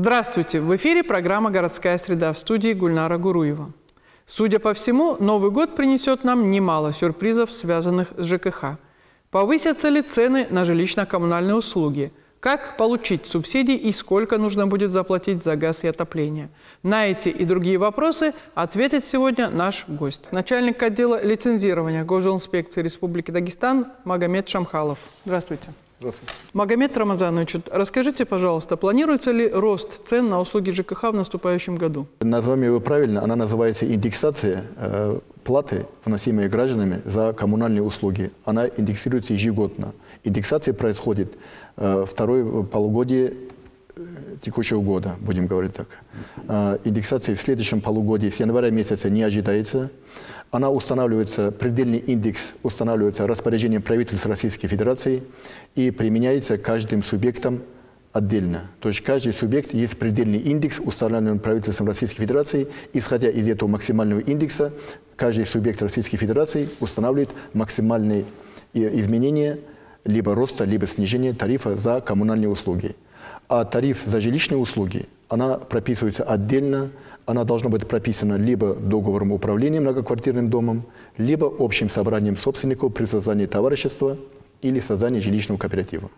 Здравствуйте! В эфире программа «Городская среда» в студии Гульнара Гуруева. Судя по всему, Новый год принесет нам немало сюрпризов, связанных с ЖКХ. Повысятся ли цены на жилищно-коммунальные услуги? Как получить субсидии и сколько нужно будет заплатить за газ и отопление? На эти и другие вопросы ответит сегодня наш гость. Начальник отдела лицензирования Госинспекции Республики Дагестан Магомед Шамхалов. Здравствуйте. Магомед Рамазанович, расскажите, пожалуйста, планируется ли рост цен на услуги ЖКХ в наступающем году? Назовем его правильно, она называется индексация э, платы, вносимые гражданами за коммунальные услуги. Она индексируется ежегодно. Индексация происходит э, второе полугодие э, текущего года, будем говорить так. Э, индексация в следующем полугодии с января месяца не ожидается. Она устанавливается, предельный индекс устанавливается распоряжением правительства Российской Федерации и применяется каждым субъектом отдельно. То есть каждый субъект есть предельный индекс, установленный правительством Российской Федерации. Исходя из этого максимального индекса, каждый субъект Российской Федерации устанавливает максимальные э, изменения либо роста, либо снижения тарифа за коммунальные услуги. А тариф за жилищные услуги, она прописывается отдельно, она должна быть прописана либо договором управления многоквартирным домом, либо общим собранием собственников при создании товарищества или создании жилищного кооператива.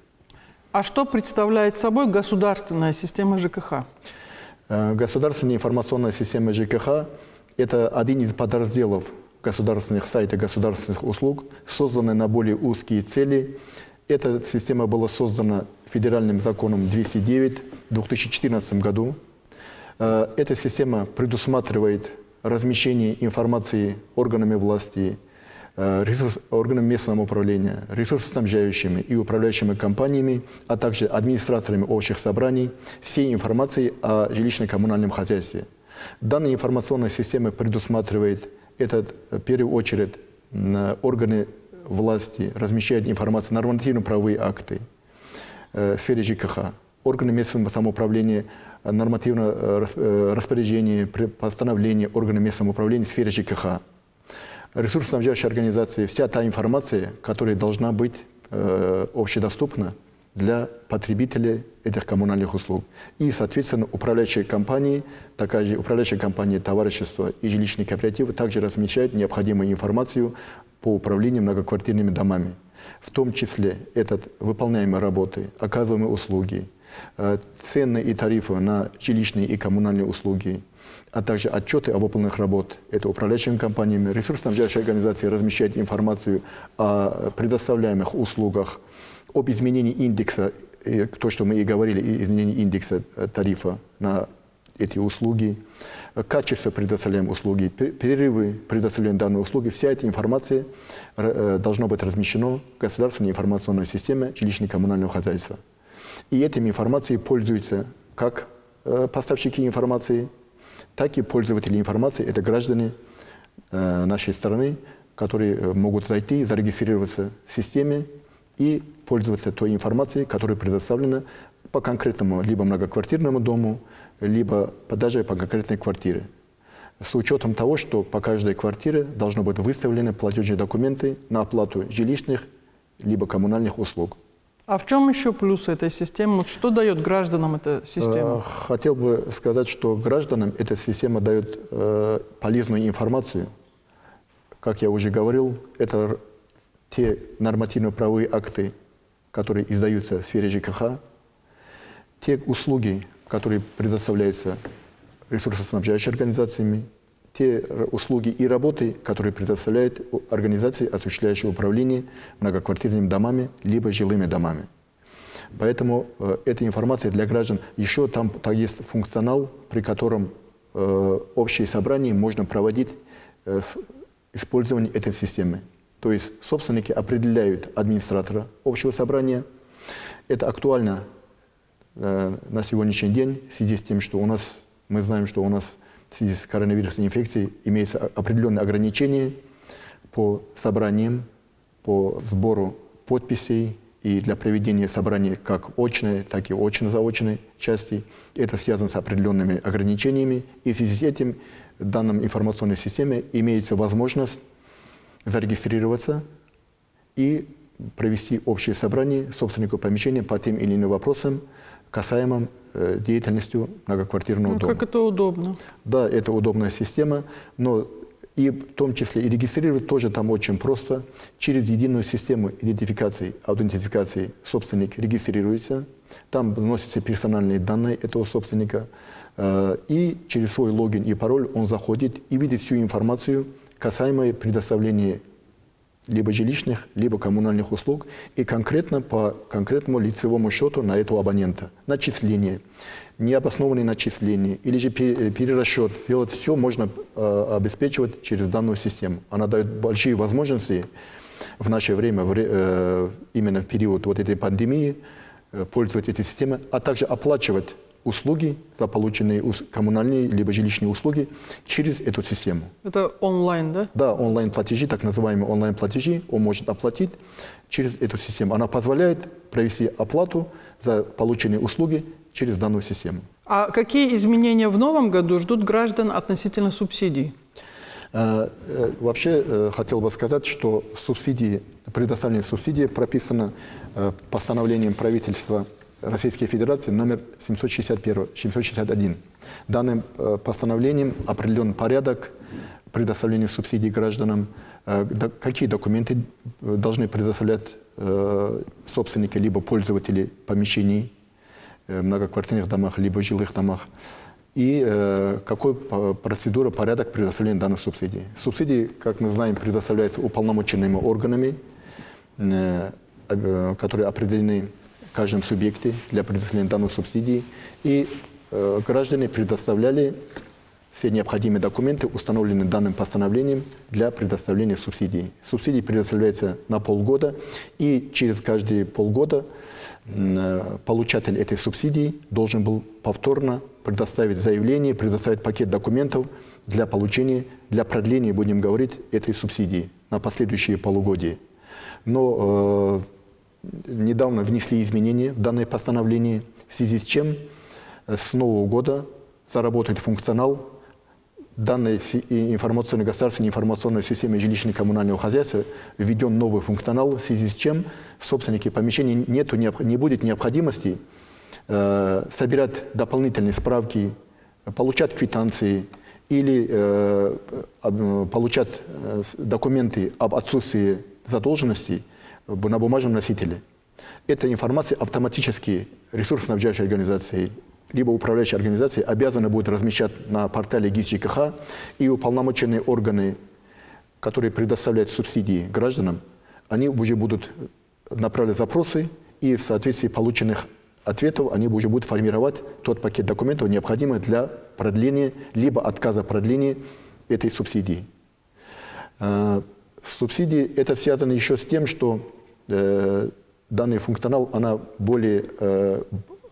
А что представляет собой государственная система ЖКХ? Э, государственная информационная система ЖКХ – это один из подразделов государственных сайтов государственных услуг, созданный на более узкие цели. Эта система была создана федеральным законом 209 в 2014 году эта система предусматривает размещение информации органами власти, э, ресурс, органами местного управления, ресурсоснабжающими и управляющими компаниями, а также администраторами общих собраний всей информации о жилищно-коммунальном хозяйстве. Данная информационная система предусматривает этот, в первую очередь, органы власти размещают информацию, нормативно-правовые акты э, в сфере ЖКХ, органы местного самоуправления – нормативное э, э, распоряжение, постановление органа местного управления в сфере ЖКХ. Ресурсоснабжающие организации, вся та информация, которая должна быть э, общедоступна для потребителей этих коммунальных услуг. И, соответственно, управляющие компании, такая же управляющая компания товарищества и жилищные кооперативы также размещают необходимую информацию по управлению многоквартирными домами. В том числе этот выполняемые работы, оказываемые услуги, цены и тарифы на жилищные и коммунальные услуги, а также отчеты о выполненных работ. Это управляющими компаниями, ресурсоснабжающие организации размещают информацию о предоставляемых услугах, об изменении индекса, то, что мы и говорили, изменении индекса э, тарифа на эти услуги, качество предоставляемых услуги, перерывы предоставляемой данной услуги. Вся эта информация э, должна быть размещена в государственной информационной системе жилищно-коммунального хозяйства. И этой информацией пользуются как э, поставщики информации, так и пользователи информации, это граждане э, нашей страны, которые э, могут зайти, зарегистрироваться в системе и пользоваться той информацией, которая предоставлена по конкретному либо многоквартирному дому, либо даже по конкретной квартире. С учетом того, что по каждой квартире должны быть выставлены платежные документы на оплату жилищных либо коммунальных услуг. А в чем еще плюс этой системы? Вот что дает гражданам эта система? Э, хотел бы сказать, что гражданам эта система дает э, полезную информацию. Как я уже говорил, это те нормативно-правовые акты, которые издаются в сфере ЖКХ, те услуги, которые предоставляются ресурсоснабжающими организациями, те услуги и работы, которые предоставляют организации, осуществляющие управление многоквартирными домами, либо жилыми домами. Поэтому э, эта информация для граждан, еще там, там есть функционал, при котором э, общие собрания можно проводить э, использование этой системы. То есть собственники определяют администратора общего собрания. Это актуально э, на сегодняшний день в связи с тем, что у нас, мы знаем, что у нас в связи с коронавирусной инфекцией имеются определенные ограничения по собраниям, по сбору подписей и для проведения собраний как очной, так и очно-заочной части. Это связано с определенными ограничениями. И в связи с этим в данном информационной системе имеется возможность зарегистрироваться и провести общее собрание собственников помещения по тем или иным вопросам, касаемым деятельностью многоквартирного Ну, дома. как это удобно. Да, это удобная система, но и в том числе и регистрировать тоже там очень просто. Через единую систему идентификации, аутентификации собственник регистрируется, там вносятся персональные данные этого собственника, э, и через свой логин и пароль он заходит и видит всю информацию, касаемую предоставления либо жилищных, либо коммунальных услуг, и конкретно по конкретному лицевому счету на этого абонента. Начисление, необоснованные начисления или же пе- перерасчет. Делать все можно э, обеспечивать через данную систему. Она дает большие возможности в наше время, вре- э, именно в период вот этой пандемии, э, пользоваться этой системой, а также оплачивать услуги за полученные коммунальные либо жилищные услуги через эту систему. Это онлайн, да? Да, онлайн-платежи, так называемые онлайн-платежи, он может оплатить через эту систему. Она позволяет провести оплату за полученные услуги через данную систему. А какие изменения в новом году ждут граждан относительно субсидий? Э, э, Вообще э, хотел бы сказать, что субсидии, предоставление субсидий прописано постановлением правительства Российской Федерации номер 761, 761. Данным э, постановлением определен порядок предоставления субсидий гражданам, э, какие документы э, должны предоставлять собственники либо пользователи помещений, э, многоквартирных домах, либо жилых домах. И какой процедура, порядок предоставления данных субсидий. Субсидии, как мы знаем, предоставляются уполномоченными органами, которые определены в каждом субъекте для предоставления данных субсидий. И э, граждане предоставляли все необходимые документы, установленные данным постановлением для предоставления субсидий. Субсидии предоставляются на полгода, и через каждые полгода э, получатель этой субсидии должен был повторно предоставить заявление, предоставить пакет документов для получения, для продления, будем говорить, этой субсидии на последующие полугодия. Но э, недавно внесли изменения в данное постановление, в связи с чем э, с нового года заработает функционал данной информационной государственной информационной системы жилищно-коммунального хозяйства. Введен новый функционал, в связи с чем собственники помещений нету, не будет необходимости э, собирать дополнительные справки, получать квитанции или э, получать документы об отсутствии задолженностей на бумажном носителе. Эта информация автоматически ресурсоснабжающей организации либо управляющей организации обязаны будут размещать на портале ГИС ЖКХ и уполномоченные органы, которые предоставляют субсидии гражданам, они уже будут направлять запросы и в соответствии полученных ответов они уже будут формировать тот пакет документов, необходимый для продления либо отказа продления этой субсидии. Субсидии это связано еще с тем, что э, данный функционал она более э,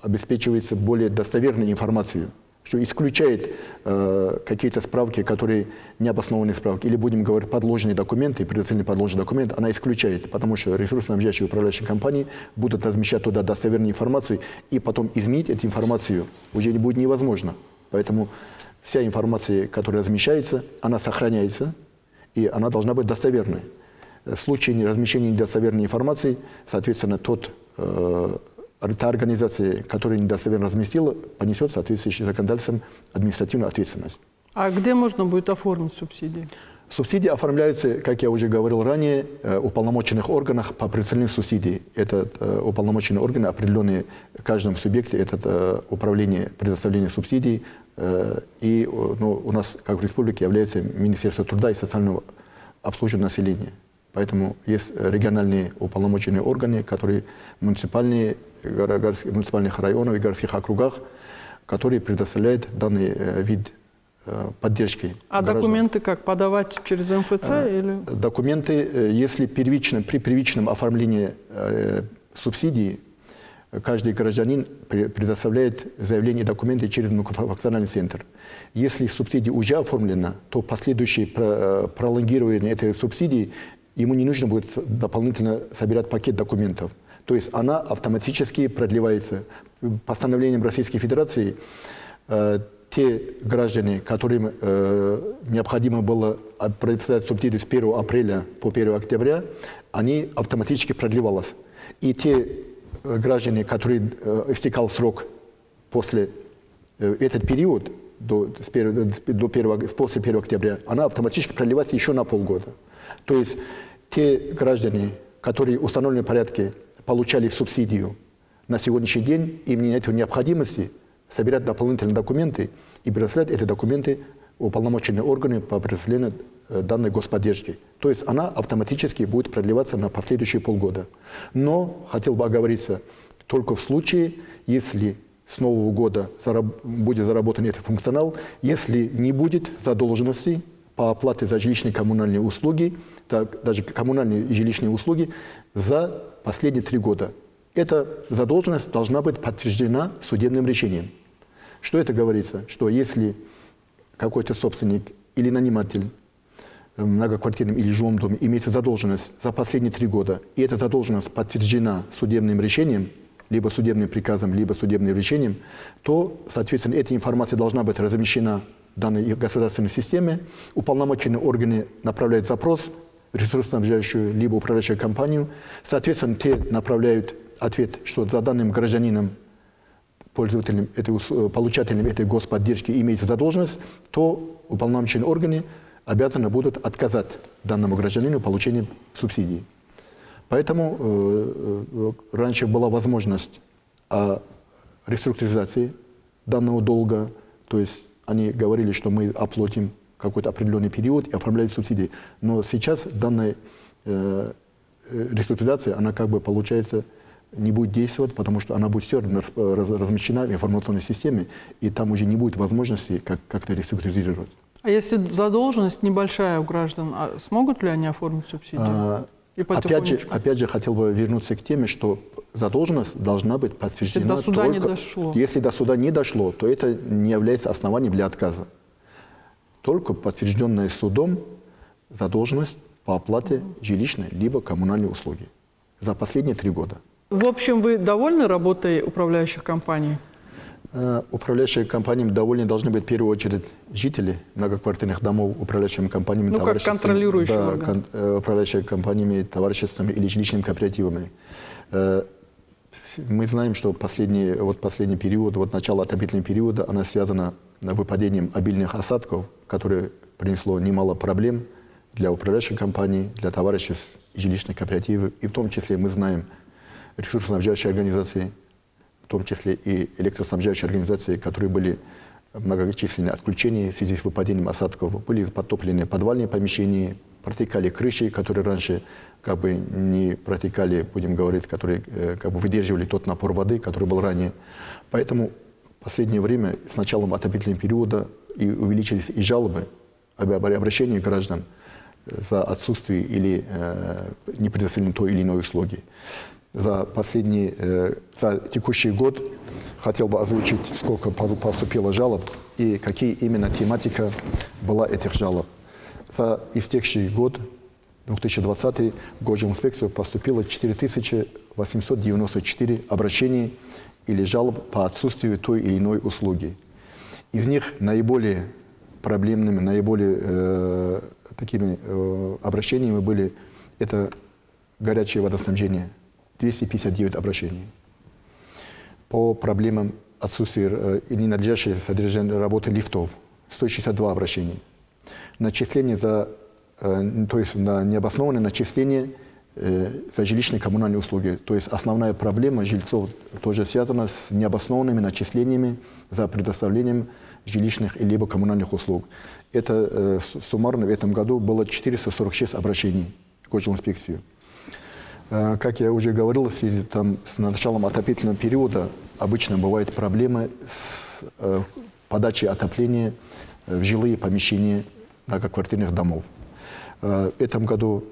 обеспечивается более достоверной информацией, что исключает э, какие-то справки, которые необоснованные справки, или будем говорить подложные документы, предоставленные подложные документы, она исключает, потому что ресурсоснабжающие управляющие компании будут размещать туда достоверную информацию, и потом изменить эту информацию уже не будет невозможно. Поэтому вся информация, которая размещается, она сохраняется, и она должна быть достоверной. В случае размещения недостоверной информации, соответственно, тот, э, та организация, которая недостоверно разместила, понесет соответствующий законодательством административную ответственность. А где можно будет оформить субсидии? Субсидии оформляются, как я уже говорил ранее, э, уполномоченных органах по представлению субсидий. Это э, уполномоченные органы, определенные в каждом субъекте, это э, управление предоставления субсидий. И ну, у нас, как в республике, является Министерство труда и социального обслуживания населения. Поэтому есть региональные уполномоченные органы, которые муниципальные, горо- городских- муниципальных районов и городских округах, которые предоставляют данный вид э, поддержки. А граждан. документы как? Подавать через МФЦ или... Документы, э, если первичном, при первичном оформлении э, субсидии, э, каждый гражданин пре- предоставляет заявление и документы через многофункциональный центр. Если субсидия уже оформлена, то последующее про- э, пролонгирование этой субсидии ему не нужно будет дополнительно собирать пакет документов. То есть она автоматически продлевается. Постановлением Российской Федерации э, те граждане, которым э, необходимо было предоставить субсидию с 1 апреля по 1 октября, они автоматически продлевалось. И те э, граждане, которые э, истекал срок после э, этот период до, с 1, до 1, после 1 октября, она автоматически продлевается еще на полгода. То есть те граждане, которые в установленном порядке получали субсидию, на сегодняшний день им нет необходимости собирать дополнительные документы и предоставлять эти документы уполномоченные органы по предоставлению э, данной господдержки. То есть она автоматически будет продлеваться на последующие полгода. Но, хотел бы оговориться, только в случае, если с нового года будет заработан этот функционал, если не будет задолженности по оплате за жилищные коммунальные услуги, так, даже коммунальные и жилищные услуги за последние три года. Эта задолженность должна быть подтверждена судебным решением. Что это говорится? Что если какой-то собственник или наниматель в многоквартирном или жилом доме имеет задолженность за последние три года, и эта задолженность подтверждена судебным решением, либо судебным приказом, либо судебным решением, то, соответственно, эта информация должна быть размещена в данной государственной системе. Уполномоченные органы направляют запрос ресурсоснабжающую либо управляющую компанию. Соответственно, те направляют ответ, что за данным гражданином, пользователем, этой, получателем этой господдержки имеется задолженность, то уполномоченные органы обязаны будут отказать данному гражданину в получении субсидии. Поэтому э, э, раньше была возможность о реструктуризации данного долга, то есть они говорили, что мы оплатим какой-то определенный период и оформляют субсидии. Но сейчас данная э, э реструктуризация, она как бы получается не будет действовать, потому что она будет все размещена в информационной системе, и там уже не будет возможности как- как-то реструктуризировать. А если задолженность небольшая у граждан, а смогут ли они оформить субсидию? А, опять, же, опять же, хотел бы вернуться к теме, что задолженность должна быть подтверждена если до суда только... не дошло. Если до суда не дошло, то это не является основанием для отказа. Только подтвержденная судом задолженность по оплате жилищной либо коммунальной услуги за последние три года. В общем, вы довольны работой управляющих компаний? Э, управляющими компаниями довольны должны быть в первую очередь жители многоквартирных домов, управляющими компаниями, ну, как контролирующие да, орган. кон, э, управляющими компаниями, товариществами или жилищными кооперативами. Э, мы знаем, что последний, вот последний период, вот начало отопительного периода, она связана с выпадением обильных осадков, которое принесло немало проблем для управляющих компаний, для товариществ жилищных кооперативов. И в том числе мы знаем, ресурсоснабжающие организации, в том числе и электроснабжающие организации, которые были многочисленные отключения в связи с выпадением осадков, были подтоплены подвальные помещения, протекали крыши, которые раньше как бы не протекали, будем говорить, которые э, как бы выдерживали тот напор воды, который был ранее. Поэтому в последнее время, с началом отопительного периода, и увеличились и жалобы об обращении граждан за отсутствие или э, не предоставление той или иной услуги за последний, э, за текущий год хотел бы озвучить, сколько поступило жалоб и какие именно тематика была этих жалоб. За истекший год, 2020 в Госинспекцию поступило 4894 обращений или жалоб по отсутствию той или иной услуги. Из них наиболее проблемными, наиболее э, такими э, обращениями были это горячее водоснабжение – 259 обращений. По проблемам отсутствия э, и ненадлежащего содержания работы лифтов 162 обращения. Начисление за, э, то есть на необоснованное начисление э, за жилищные коммунальные услуги. То есть основная проблема жильцов тоже связана с необоснованными начислениями за предоставлением жилищных либо коммунальных услуг. Это суммарно в этом году было 446 обращений в инспекцию. Э, как я уже говорил, в связи там, с началом отопительного периода обычно бывают проблемы с э, подачей отопления в жилые помещения многоквартирных домов. Э, в этом году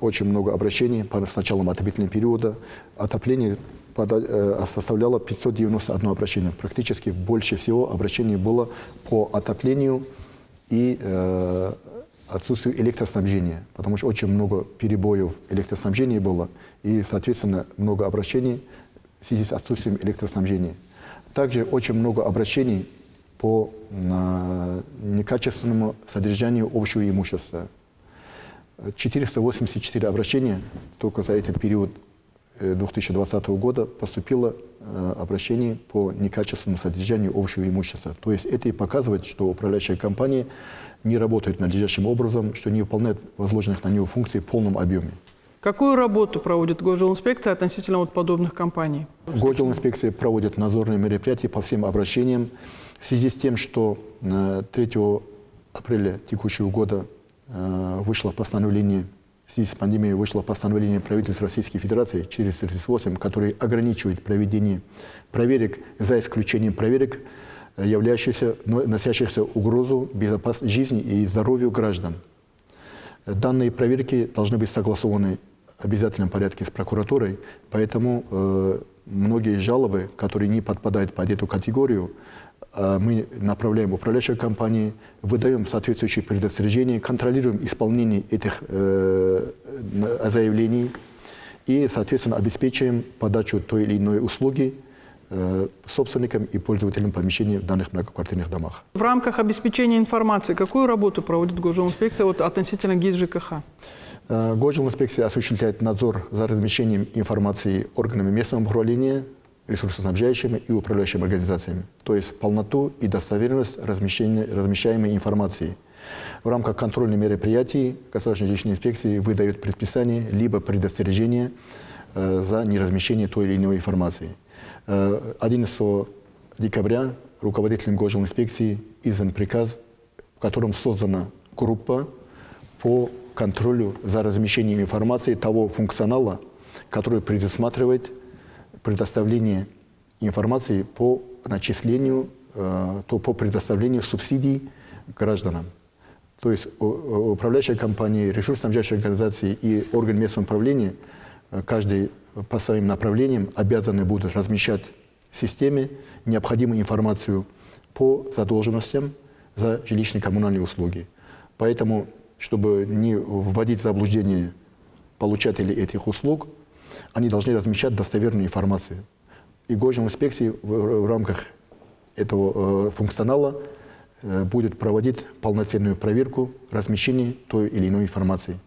очень много обращений с началом отопительного периода. Отопление составляло 591 обращение. Практически больше всего обращений было по отоплению и отсутствию электроснабжения, потому что очень много перебоев электроснабжения было, и, соответственно, много обращений в связи с отсутствием электроснабжения. Также очень много обращений по некачественному содержанию общего имущества. 484 обращения только за этот период э, 2020 года поступило э, обращение по некачественному содержанию общего имущества. То есть это и показывает, что управляющая компания не работает надлежащим образом, что не выполняет возложенных на нее функций в полном объеме. Какую работу проводит госжилинспекция относительно вот подобных компаний? Госжилинспекция проводит надзорные мероприятия по всем обращениям в связи с тем, что э, 3 апреля текущего года э, вышло постановление, в связи с пандемией вышло постановление правительства Российской Федерации через 38, которое ограничивает проведение проверок за исключением проверок, э, являющихся, но- носящихся угрозу безопасности жизни и здоровью граждан. Данные проверки должны быть согласованы в обязательном порядке с прокуратурой, поэтому э, многие жалобы, которые не подпадают под эту категорию, э, мы направляем в управляющие компании, выдаем соответствующие предостережения, контролируем исполнение этих э, заявлений и, соответственно, обеспечиваем подачу той или иной услуги собственникам и пользователям помещений в данных многоквартирных домах. В рамках обеспечения информации какую работу проводит госжилинспекция вот относительно ГИС ЖКХ? Э, Госжилинспекция осуществляет надзор за размещением информации органами местного управления, ресурсоснабжающими и управляющими организациями, то есть полноту и достоверность размещаемой информации. В рамках контрольных мероприятий Государственная жилищная инспекция выдает предписание либо предостережение э, за неразмещение той или иной информации. Э, 11 декабря руководителем госжилинспекции издан приказ, в котором создана группа по контролю за размещением информации того функционала, который предусматривает предоставление информации по начислению, э, то по предоставлению субсидий гражданам. То есть у- управляющая компания, ресурсоснабжающие организации и орган местного управления, э, каждый по своим направлениям обязаны будут размещать в системе необходимую информацию по задолженностям за жилищно-коммунальные услуги. Поэтому, чтобы не вводить в заблуждение получателей этих услуг, они должны размещать достоверную информацию. И госинспекции в, в рамках этого э, функционала э, будет проводить полноценную проверку размещения той или иной информации.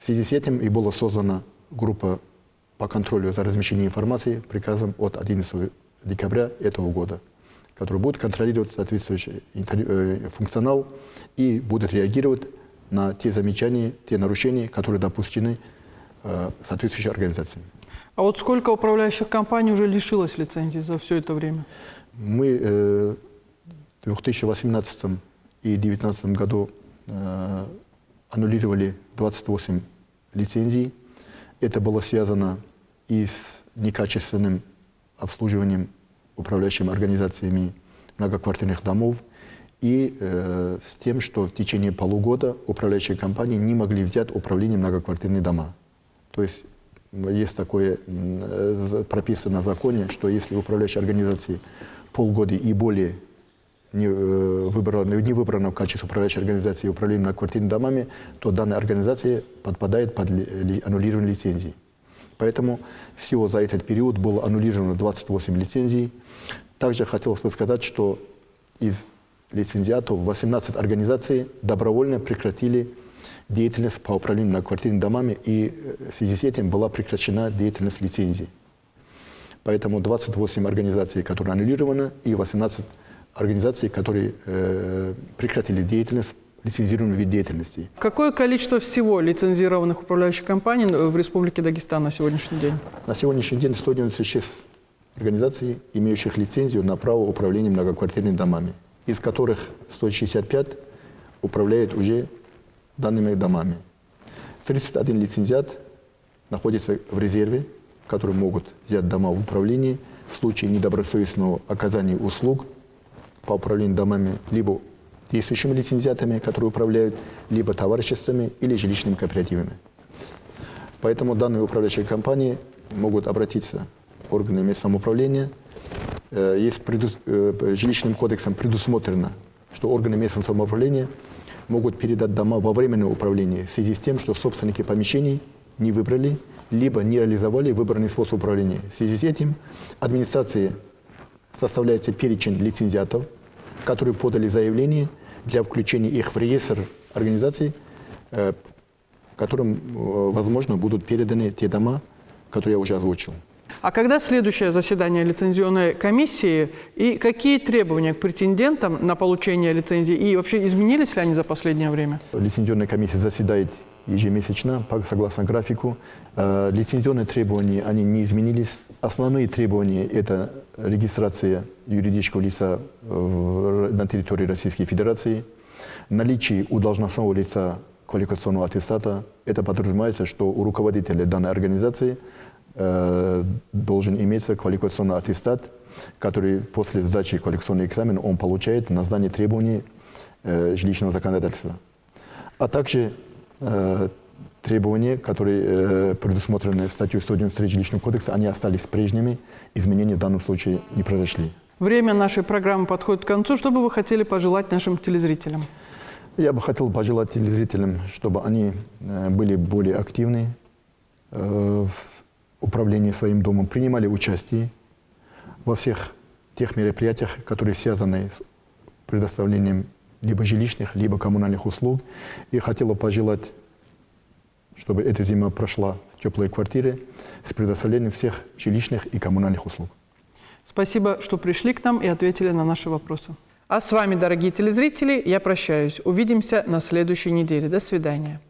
В связи с этим и была создана группа по контролю за размещением информации приказом от 11 декабря этого года, который будет контролировать соответствующий э, функционал и будет реагировать на те замечания, те нарушения, которые допущены э, соответствующей организацией. А вот сколько управляющих компаний уже лишилось лицензии за все это время? Мы э, в 2018 и 2019 году э, аннулировали 28 лицензий. Это было связано и с некачественным обслуживанием управляющими организациями многоквартирных домов, и э, с тем, что в течение полугода управляющие компании не могли взять управление многоквартирные дома. То есть есть такое э, прописано в законе, что если управляющая организации полгода и более не, э, выбрана, не выбрана в качестве управляющей организации управления многоквартирными домами, то данная организация подпадает под ли- ли- аннулирование лицензий. Поэтому всего за этот период было аннулировано 28 лицензий. Также хотелось бы сказать, что из лицензиатов 18 организаций добровольно прекратили деятельность по управлению многоквартирными домами, и э, в связи с этим была прекращена деятельность лицензий. Поэтому 28 организаций, которые аннулированы, и 18 организаций, которые э, прекратили деятельность, лицензированный вид деятельности. Какое количество всего лицензированных управляющих компаний в Республике Дагестан на сегодняшний день? На сегодняшний день 196 организаций, имеющих лицензию на право управления многоквартирными домами, из которых 165 управляют уже данными домами. 31 лицензиат находится в резерве, которые могут взять дома в управлении в случае недобросовестного оказания услуг по управлению домами либо действующими лицензиатами, которые управляют, либо товариществами или жилищными кооперативами. Поэтому данные управляющие компании могут обратиться в органы местного самоуправления. Э, Есть преду- э, жилищным кодексом предусмотрено, что органы местного самоуправления могут передать дома во временное управление в связи с тем, что собственники помещений не выбрали, либо не реализовали выбранный способ управления. В связи с этим администрации составляется перечень лицензиатов, которые подали заявление для включения их в реестр организаций, э, которым, э, возможно, будут переданы те дома, которые я уже озвучил. А когда следующее заседание лицензионной комиссии и какие требования к претендентам на получение лицензии и вообще изменились ли они за последнее время? Лицензионная комиссия заседает ежемесячно согласно графику. Э, Лицензионные требования, они не изменились. Основные требования – это регистрация юридического лица э, на территории Российской Федерации, наличие у должностного лица квалификационного аттестата. Это подразумевается, что у руководителя данной организации э, должен иметься квалификационный аттестат, который после сдачи квалификационного экзамена он получает на знание требований э, жилищного законодательства а также э, требования, которые э, предусмотрены статьей 193 жилищного кодекса, они остались прежними, изменения в данном случае не произошли. Время нашей программы подходит к концу. Что бы вы хотели пожелать нашим телезрителям? Я бы хотел пожелать телезрителям, чтобы они э, были более активны э, в управлении своим домом, принимали участие во всех тех мероприятиях, которые связаны с предоставлением либо жилищных, либо коммунальных услуг. И хотел бы пожелать, чтобы эта зима прошла в теплые квартиры с предоставлением всех жилищных и коммунальных услуг. Спасибо, что пришли к нам и ответили на наши вопросы. А с вами, дорогие телезрители, я прощаюсь. Увидимся на следующей неделе. До свидания.